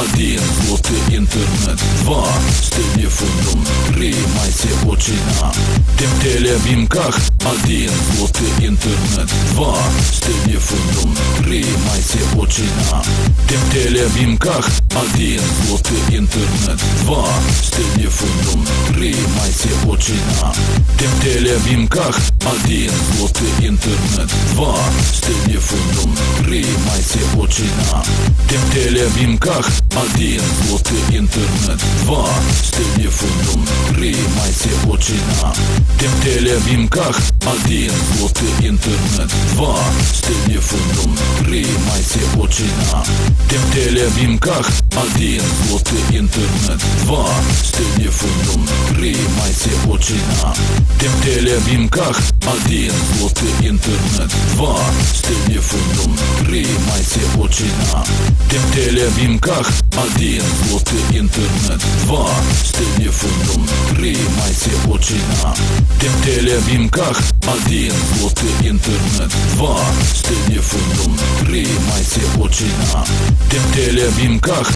Один злотий інтернет, два з телефоном, три майся очина. в телевімках один злотий інтернет, два з телефоном, три майся очина. в телевімках один злотий інтернет, два з телефоном, три майся очина. в телевімках один злотий інтернет, два з телефоном, три майся очина. в телевімках один злотий інтернет, два з телефоном, три майся очина. Тим телевімках один злотий інтернет, два з телефоном, три майся очина. Тим телевімках один злотий інтернет, два з телефоном, три майся очина. Тим телевімках один злотий інтернет, два з телефоном, три майся очина. в телевімках один Плоти інтернет, два з телефоном, три майся очина. в телевімках один Плоти інтернет, два з телефоном, три майся очина. в телевімках